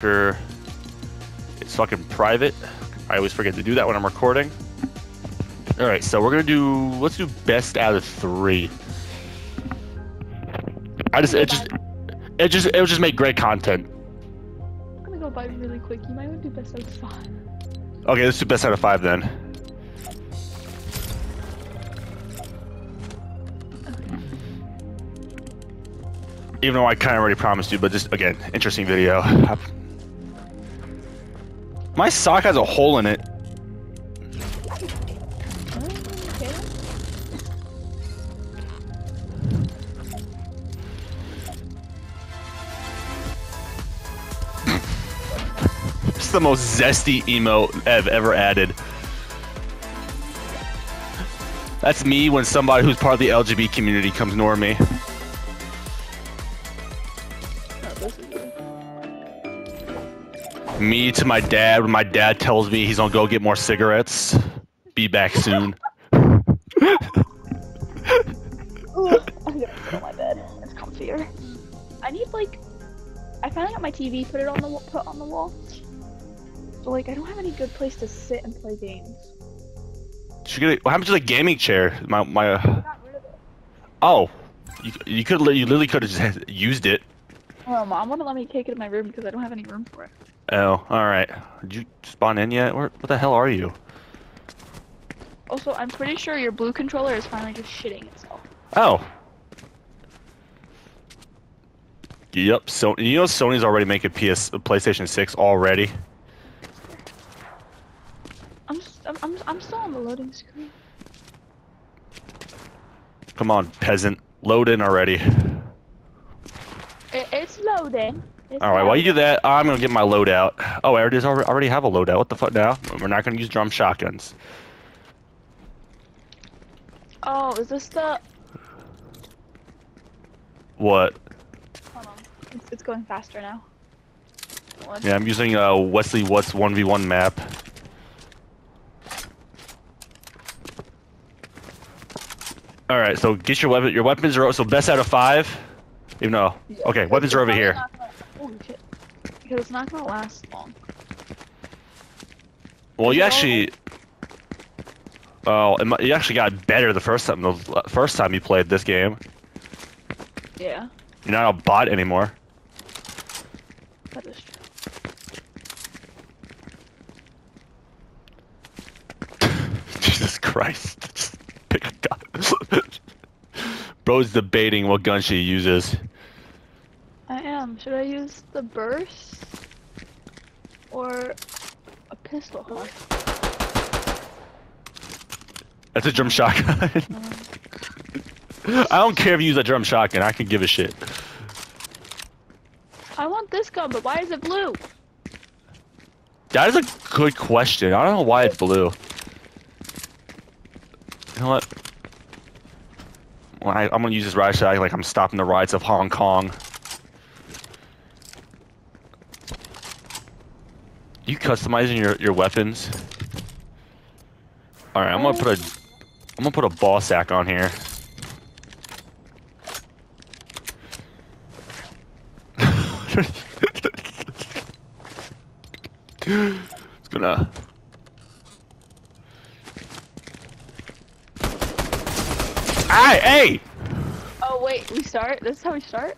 it's fucking private. I always forget to do that when I'm recording. All right, so we're gonna do. Let's do best out of three. I just it just it just it would just make great content. I'm gonna go by really quick. You might want to do best out of five. Okay, let's do best out of five then. Even though I kind of already promised you, but just again, interesting video. My sock has a hole in it. It's the most zesty emote I've ever added. That's me when somebody who's part of the LGBT community comes near me. Me to my dad when my dad tells me he's gonna go get more cigarettes. Be back soon. Ooh, I'm gonna sit on my bed. It's comfier. I need like, I finally got my TV. Put it on the put on the wall. But like, I don't have any good place to sit and play games. Should get a- what happened to the gaming chair? My my. Uh, I got rid of it. oh, you you could you literally could have just used it. Oh, mom wouldn't let me take it in my room because I don't have any room for it. Oh, all right. Did you spawn in yet? Where what the hell are you? Also, I'm pretty sure your blue controller is finally just shitting itself. Oh. Yep. So you know Sony's already making PS PlayStation 6 already. I'm I'm I'm, I'm still on the loading screen. Come on, peasant, load in already. It, it's loading. All right, while you do that, I'm gonna get my loadout. Oh, I already already have a loadout. What the fuck now? We're not gonna use drum shotguns. Oh, is this the? What? Hold on. It's, it's going faster now. What? Yeah, I'm using uh, Wesley What's 1v1 map. All right, so get your weapon. Your weapons are so best out of five. Even though, Yeah, okay, weapons are over here. not gonna- Holy shit. Because it's not gonna last long. Well, you No. actually, well, it, you actually got better the first time. The first time you played this game, Yeah, you're not a bot anymore. that is true. Jesus Christ! Just pick a gun. Bro's debating what gun she uses. I am. Should I use the burst or a pistol? Huh? That's a drum shotgun. I don't care if you use a drum shotgun. I can give a shit. I want this gun, but why is it blue? That is a good question. I don't know why it's blue. You know what? Well, I, I'm gonna use this ride shot like I'm stopping the rides of Hong Kong. You customizing your, your weapons? All right, I'm gonna put a I'm gonna put a ball sack on here. it's gonna. Hey, hey! Oh wait, we start. This is how we start.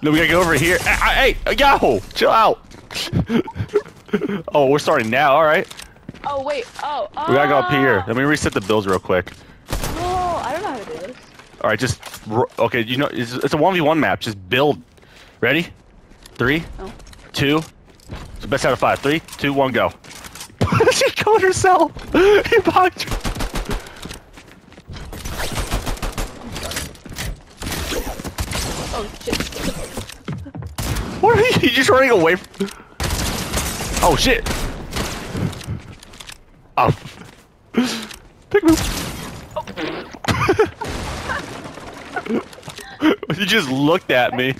No, we gotta go over here. Hey, hey, yo, chill out. oh, we're starting now. All right, Oh wait. Oh. oh. we gotta go up ah. here. Let me reset the builds real quick. Oh, I don't know how to do this. All right, just okay. You know, it's, it's a one v one map. Just build. Ready? Three, No. two. It's the best out of five. Three, two, one, go. she killed herself. he blocked her. Oh shit. What are you? You just running away? From... Oh shit. Oh. Pick me. you just looked at me.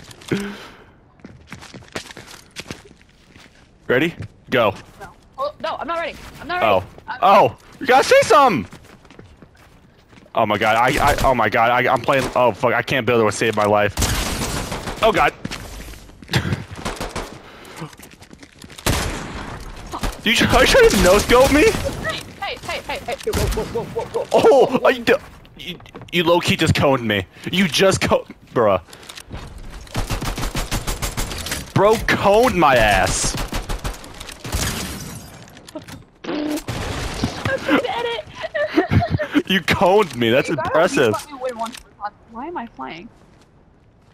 Ready? Go. No. Oh no, I'm not ready. I'm not ready. Oh. I'm- Oh. You gotta say something. Oh my god. I. I. Oh my god. I, I'm playing. Oh fuck. I can't build it would save my life. Oh god. You try, are you trying to no scope me? Hey, hey, hey, hey, hey. Whoa, whoa, whoa, whoa, whoa, whoa. Oh, are you, do- you, you low key just coned me. You just co- bruh. Bro coned my ass. Edit. You coned me. That's You gotta impressive. let me win once for fun. Why am I flying?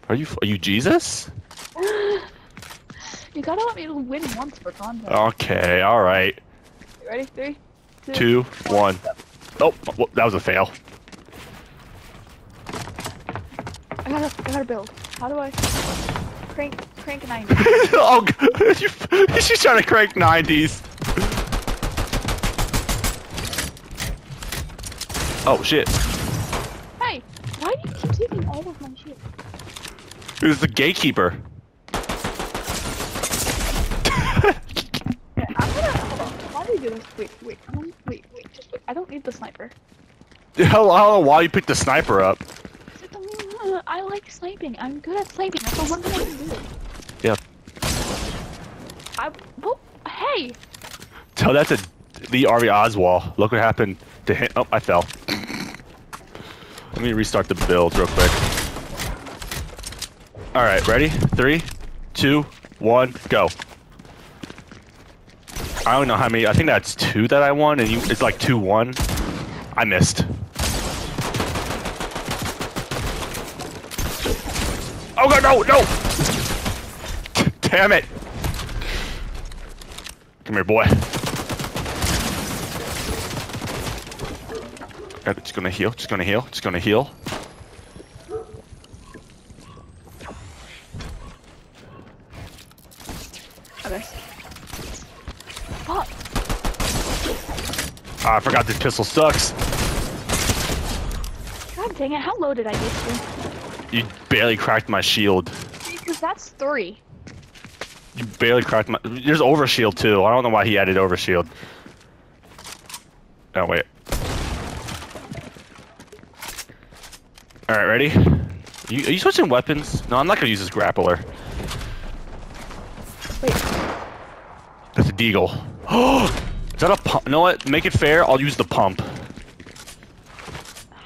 Are you are you Jesus? You gotta let me win once for content. Okay, all right. You ready? Three, Two, one. Oh, well, that was a fail. I gotta, I gotta build. How do I crank, crank 90? oh, g- you- she's trying to crank 90s. Oh shit! hey, why do you keep taking all of my shit? Who's the gatekeeper? Yeah, I'm gonna, hold on. Why do you do this? Wait, wait, I don't, wait, wait, just wait. I don't need the sniper. Hell, I don't know why you picked the sniper up. I like sniping. I'm good at sniping. That's the one thing I can do. Yeah. I, well, hey, So that's a the Ari Oswald. Look what happened to him. Oh, I fell. Let me restart the build real quick. All right, ready? Three, two, one, go. I don't know how many. I think that's two that I won, and you. It's like two one. I missed. Oh god, no, no! Damn it! Come here, boy. Uh, Just gonna heal, it's gonna heal, it's gonna heal. okay. Fuck. Ah, I forgot this pistol sucks. God dang it, how low did I get to? You barely cracked my shield. Because that's three. You barely cracked my. There's overshield too. I don't know why he added overshield. Oh wait. All right, ready? You, are you switching weapons? No, I'm not gonna use this grappler. Wait, That's a deagle. Oh, is that a pump? You know what? Make it fair. I'll use the pump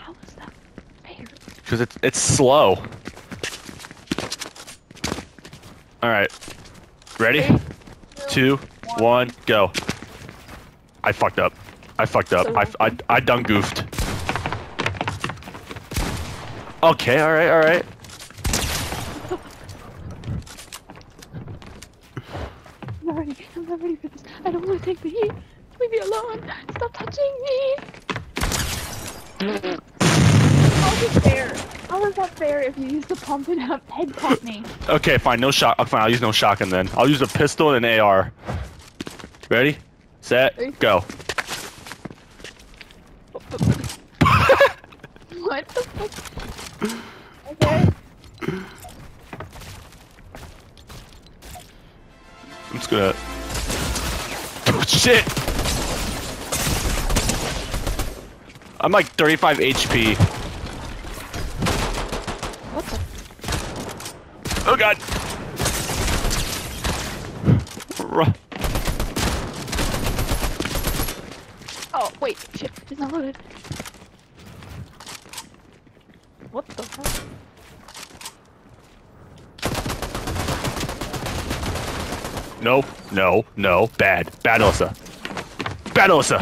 how is that fair? Because it's it's slow. All right, ready? Three, Two, one, go. I fucked up. I fucked up. I, I, I done goofed. Okay, alright, alright. I'm not ready. I'm not ready for this. I don't want to take the heat. Leave me alone. Stop touching me. How is it fair? How is that fair if you use the pump have head pump me? Okay, fine, no shot. uh, Fine, I'll use no shotgun then. I'll use a pistol and an AR. Ready? Set, Ready? go. What the fuck? Okay. I'm just gonna. Oh, shit! I'm like 35 HP. What the? Oh god! Ru- Oh, wait. Shit. It's not loaded. What the fuck? No, no, no. Bad. Bad Alyssa. Bad Alyssa.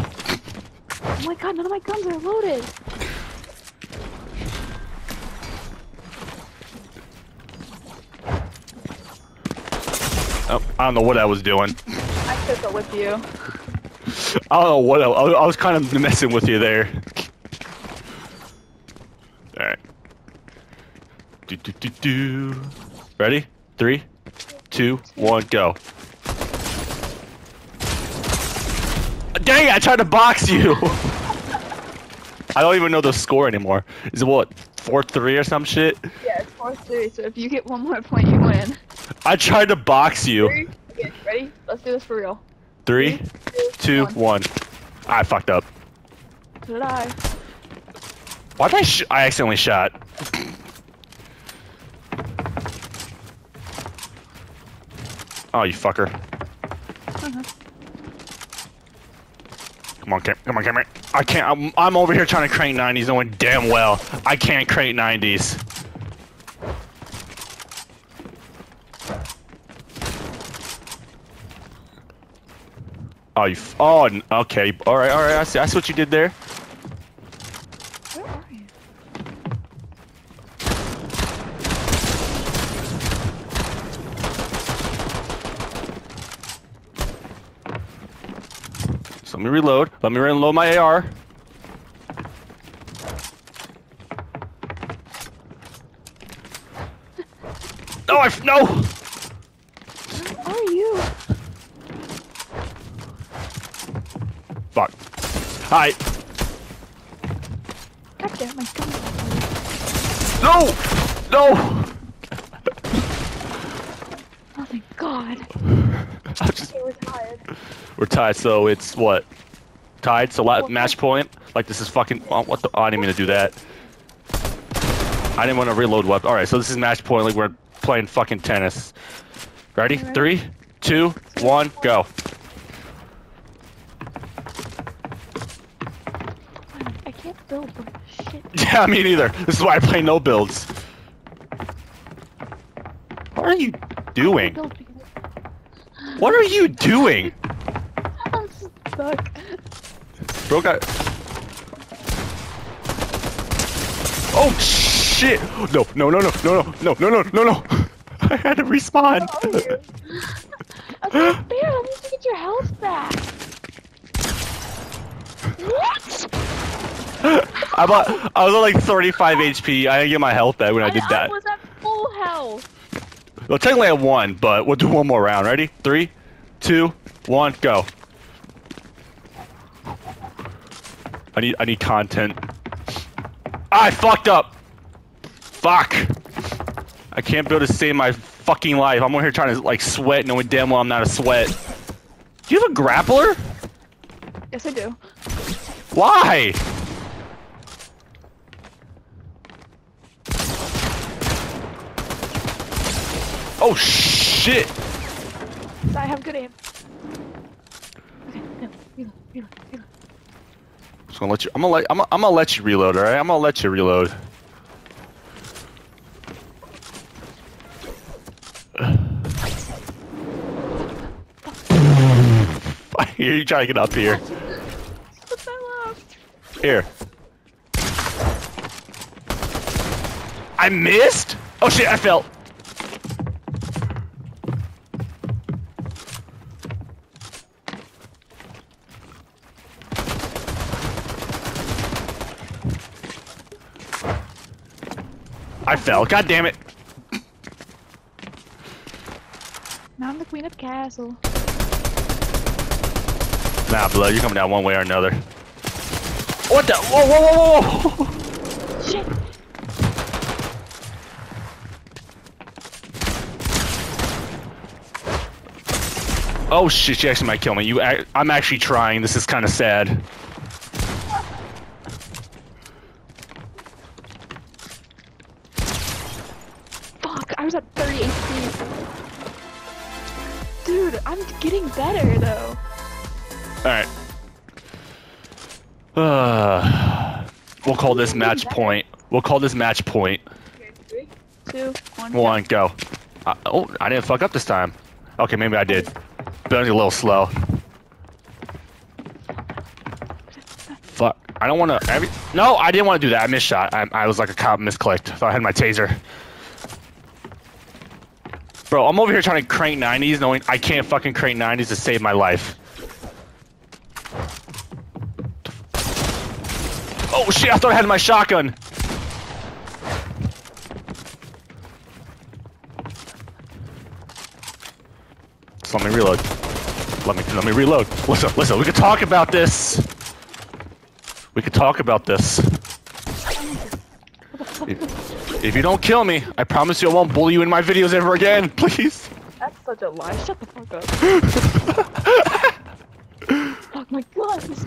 Oh my god, none of my guns are loaded. Oh, I don't know what I was doing. I took it with you. I don't know what I, I was kind of messing with you there. All right. Do do do do. Ready? Three, two, one, go. Dang! it, I tried to box you. I don't even know the score anymore. Is it what four three or some shit? Yeah, it's 4 3, so if you get one more point, you win. I tried to box you. Three. Okay, ready? Let's do this for real. Three, two, one. I fucked up. So did I. Why did I? Sh- I accidentally shot. Oh, you fucker. Come on, Cam come on, Cameron. I can't. I'm, I'm over here trying to crank 90s, knowing damn well I can't crank 90s. Oh, you. Oh, okay. All right, all right. I see. See what you did there. So let me reload. Let me reload my AR. No, no. Where are you? Fuck. Hi. God damn my gun. No. No. Oh my god. Just, Okay, we're tired. we're tied. So it's what? Tied. So la- match point. Like this is fucking. Oh, what the? Oh, I didn't mean to do that. I didn't want to reload weapon. All right. So this is match point. Like we're playing fucking tennis. Ready? Three, two, one, go. I can't build the shit. Yeah, me neither. This is why I play no builds. What are you doing? What are you doing? I'm stuck. Bro got. Oh shit! No, no, no, no, no, no, no, no, no, no, no! I had to respawn. Where are you? I was like, Bear, I need to get your health back. What? I'm at, I was at like 35 HP. I didn't get my health back when I did that. I was at full health. Well, technically I won, but we'll do one more round. Ready? Three, two, one, go. I need I need content. I fucked up. Fuck. I can't be able to save my fucking life. I'm over here trying to like sweat, knowing damn well I'm not a sweat. Do you have a grappler? Yes, I do. Why? Oh shit! I have good aim. Okay, no, reload, reload, reload. Just gonna let you. I'm gonna let. I'm gonna, I'm gonna let you reload. All right. I'm gonna let you reload. I hear you trying to get up here. Here. I missed. Oh shit! I fell. I fell. God damn it. Now I'm the queen of castle. Nah, blood. You're coming down one way or another. What the? Whoa, whoa, whoa, whoa! Shit! Oh shit! She actually might kill me. You, I'm actually trying. This is kind of sad. Call this match point. We'll call this match point. Three, two, one. One, go. Uh, oh, I didn't fuck up this time. Okay, maybe I did. But a little slow. Fuck. I don't want to. No, I didn't want to do that. I missed shot. I, I was like a cop misclicked. So I had my taser. Bro, I'm over here trying to crank 90s, knowing I can't fucking crank 90s to save my life. Oh shit! I thought I had my shotgun. So let me reload. Let me let me reload. Listen, listen. We could talk about this. We could talk about this. If, if you don't kill me, I promise you I won't bully you in my videos ever again. Please. That's such a lie. Shut the fuck up. fuck my guns.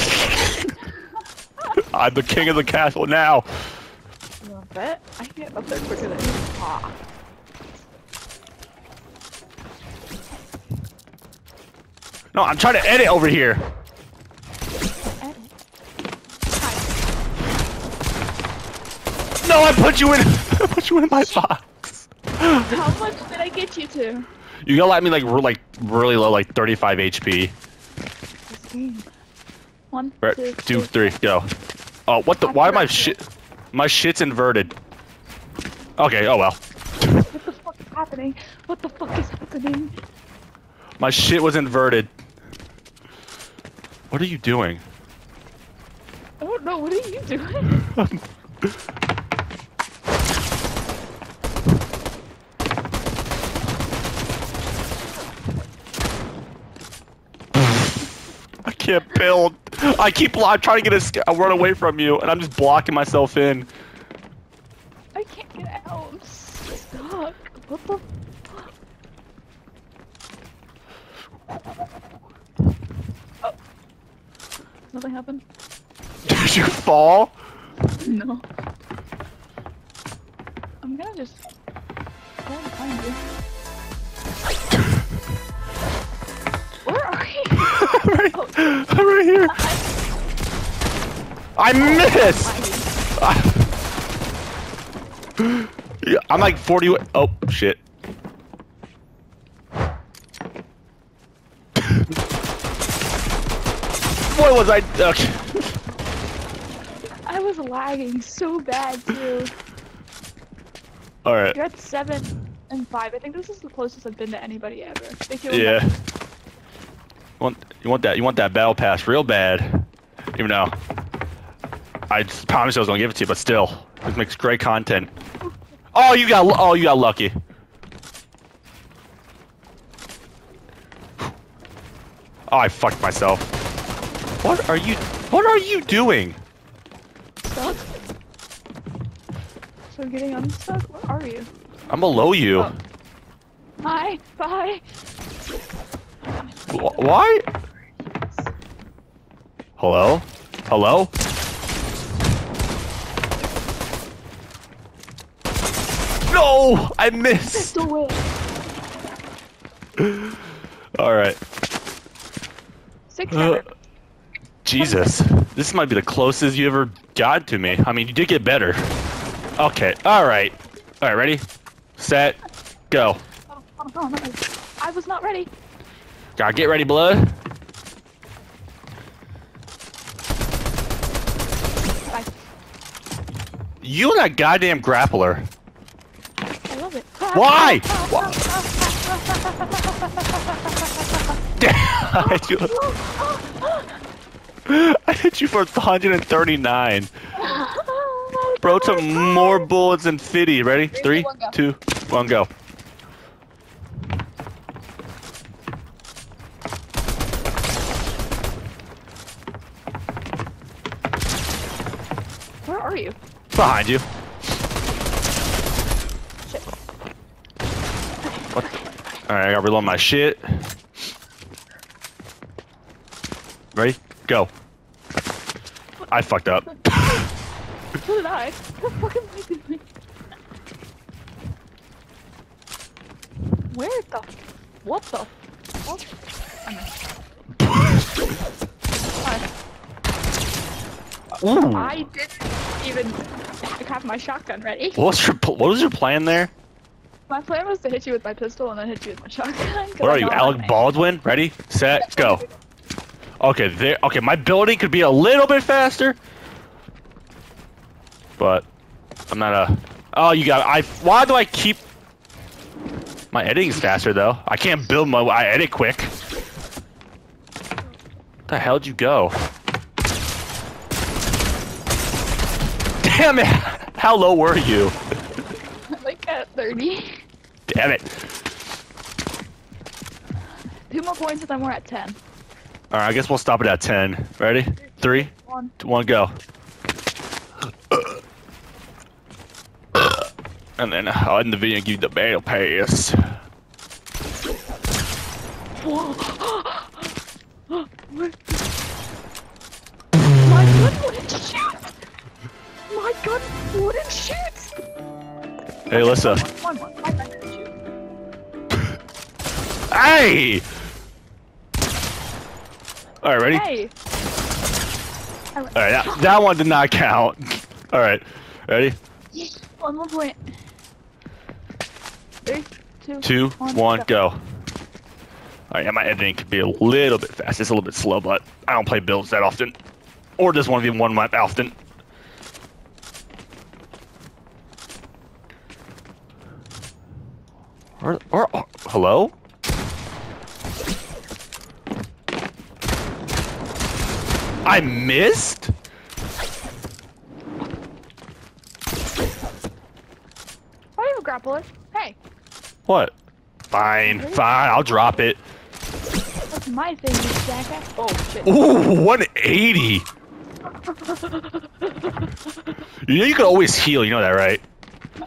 I'm the king of the castle now. You bet? I can get up there quicker than you. Ah. No, I'm trying to edit over here. Edit. No, I put you in. I put you in my box. How much did I get you to? You gotta let me like like really low, like 35 HP. One, Right, two, two, three, go. Oh, what the? Why am I shit? My shit's inverted. Okay. Oh well. What the fuck is happening? What the fuck is happening? My shit was inverted. What are you doing? I don't know. What are you doing? can't build. I keep. I'm trying to get a. I run away from you, and I'm just blocking myself in. I can't get out. I'm stuck. What the? Oh. Nothing happened. Did you fall? No. I'm gonna just find you. I'm right here. I missed. Yeah, I'm like 40. Oh shit. what was I? Okay. I was lagging so bad too. All right. You're at seven and five. I think this is the closest I've been to anybody ever. Thank you. Yeah. You want that you want that battle pass real bad, even though I just promised I was gonna give it to you, but still, this makes great content. Oh, you got oh you got lucky. Oh, I fucked myself. What are you? What are you doing? Stuck. So getting unstuck. Where are you? I'm below you. Oh. Hi. Bye. Wh- Why? Hello? Hello? No! I missed! Alright. Six Uh. Jesus. This might be the closest you ever got to me. I mean, you did get better. Okay, alright. Alright, ready? Set. Go. Oh, oh, oh. I was not ready. Gotta get ready, blood. You and that goddamn grappler. I love it. Why? I hit you. I hit you for 139. Bro, it took more bullets than 50. Ready? Three, one, go. two, one, go. Where are you? Behind you. Shit. What? Alright, I gotta reload my shit. Ready? Go. I fucked up. So did I. What the fuck am I doing? Where the? What the? What? I missed. Hi. Ooh. I didn't even have my shotgun ready. What was your What was your plan there? My plan was to hit you with my pistol and then hit you with my shotgun. What are you, Alec. Baldwin? Ready, set, go. Okay, there. Okay, my building could be a little bit faster, but I'm not a. Oh, you got. I. Why do I keep? My editing's faster though. I can't build my. I edit quick. The hell'd you go? Damn it! How low were you? like at 30. Damn it! Two more points and then we're at 10. All right, I guess we'll stop it at ten. Ready? Three, One. two, one, go. And then I'll end the video and give you the battle pass. Whoa. My wouldn't shoot! My gun wouldn't shoot! Hey, Alyssa. One more. My gun didn't shoot. Hey! Alright, ready? Hey. Alright, that, that one did not count. All right, ready? One more point. Three, two, Two, one, one, go. All right, yeah, my editing could be a little bit fast. It's a little bit slow, but I don't play builds that often, or just one v one map often. Or, or, or hello? I missed. Oh, you have a grappler. Hey, What? Fine, fine. I'll drop it. that's my thing, you jackass. Oh, shit. Ooh, 180. You know you can always heal. You know that, right?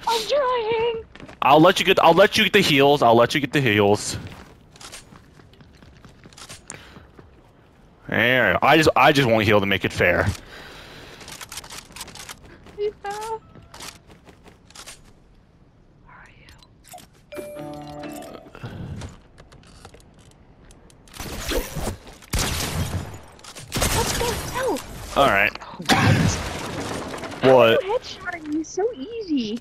I'm trying. I'll let you get. I'll let you get the heals. I'll let you get the heals. There. I just. I just won't heal to make it fair. Yeah. Where are you? Let's go. All right. How What? are you headshotting me so easy?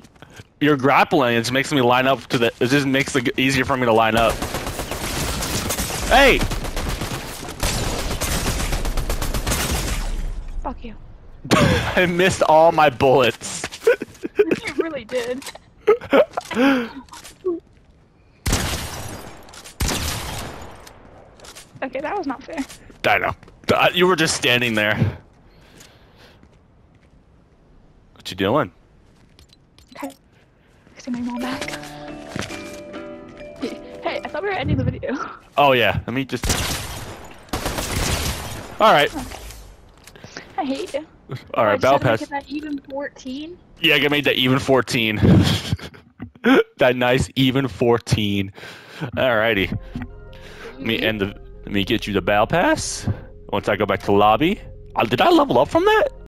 You're grappling. It makes me line up to the. It just makes it easier for me to line up. Hey. Fuck you. I missed all my bullets. you really did. Okay, that was not fair. I know. Uh, You were just standing there. What you doing? Texting my mom back. Hey, I thought we were ending the video. Oh yeah. Let me just. All right. I hate you. All right. Battle pass. at that even 14. Yeah, I made that even 14. that nice even 14. Alrighty. Let me end the. Let me get you the battle pass. Once I go back to the lobby. Uh, did I level up from that?